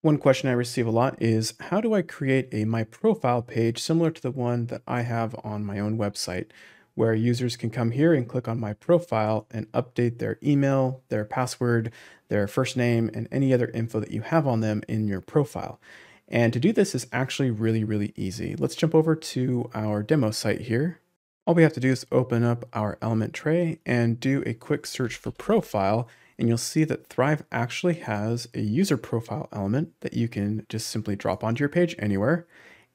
One question I receive a lot is how do I create a My Profile page similar to the one that I have on my own website, where users can come here and click on My Profile and update their email, their password, their first name, and any other info that you have on them in your profile. And to do this is actually really, really easy. Let's jump over to our demo site here. All we have to do is open up our element tray and do a quick search for profile and you'll see that Thrive actually has a user profile element that you can just simply drop onto your page anywhere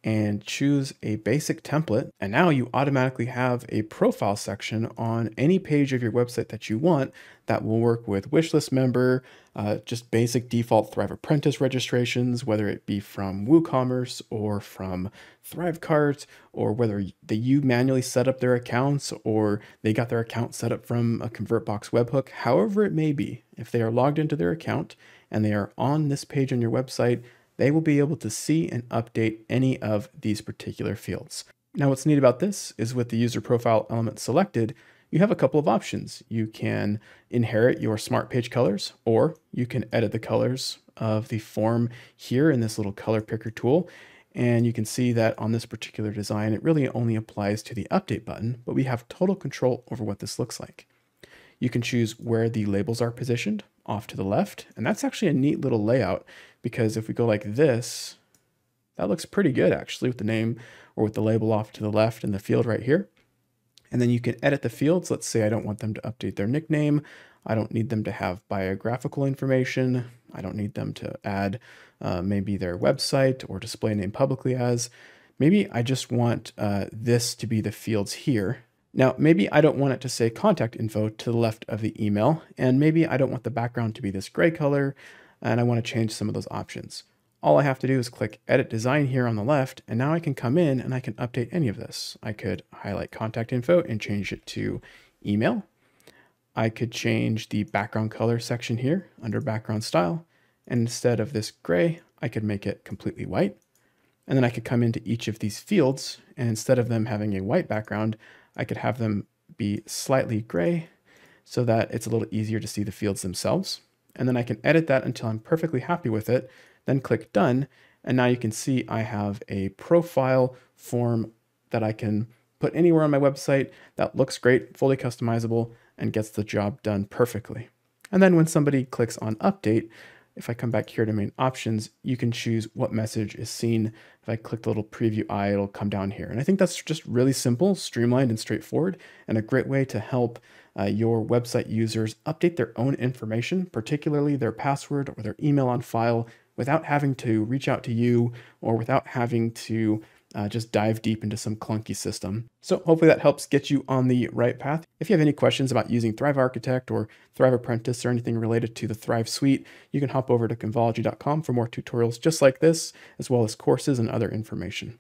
and choose a basic template. And now you automatically have a profile section on any page of your website that you want that will work with wishlist member, uh, just basic default Thrive Apprentice registrations, whether it be from WooCommerce or from ThriveCart, or whether they, you manually set up their accounts or they got their account set up from a ConvertBox webhook, however it may be, if they are logged into their account and they are on this page on your website, they will be able to see and update any of these particular fields. Now what's neat about this is with the user profile element selected, you have a couple of options. You can inherit your smart page colors, or you can edit the colors of the form here in this little color picker tool. And you can see that on this particular design, it really only applies to the update button, but we have total control over what this looks like. You can choose where the labels are positioned off to the left. And that's actually a neat little layout because if we go like this, that looks pretty good actually with the name or with the label off to the left and the field right here. And then you can edit the fields. Let's say I don't want them to update their nickname. I don't need them to have biographical information. I don't need them to add uh, maybe their website or display name publicly as. Maybe I just want uh, this to be the fields here now, maybe I don't want it to say contact info to the left of the email, and maybe I don't want the background to be this gray color, and I want to change some of those options. All I have to do is click Edit Design here on the left, and now I can come in and I can update any of this. I could highlight contact info and change it to email. I could change the background color section here under background style, and instead of this gray, I could make it completely white. And then I could come into each of these fields, and instead of them having a white background, I could have them be slightly gray so that it's a little easier to see the fields themselves. And then I can edit that until I'm perfectly happy with it, then click done. And now you can see I have a profile form that I can put anywhere on my website that looks great, fully customizable, and gets the job done perfectly. And then when somebody clicks on update, if I come back here to main options, you can choose what message is seen. If I click the little preview eye, it'll come down here. And I think that's just really simple, streamlined, and straightforward, and a great way to help uh, your website users update their own information, particularly their password or their email on file, without having to reach out to you or without having to uh, just dive deep into some clunky system. So hopefully that helps get you on the right path. If you have any questions about using Thrive Architect or Thrive Apprentice or anything related to the Thrive Suite, you can hop over to convology.com for more tutorials just like this, as well as courses and other information.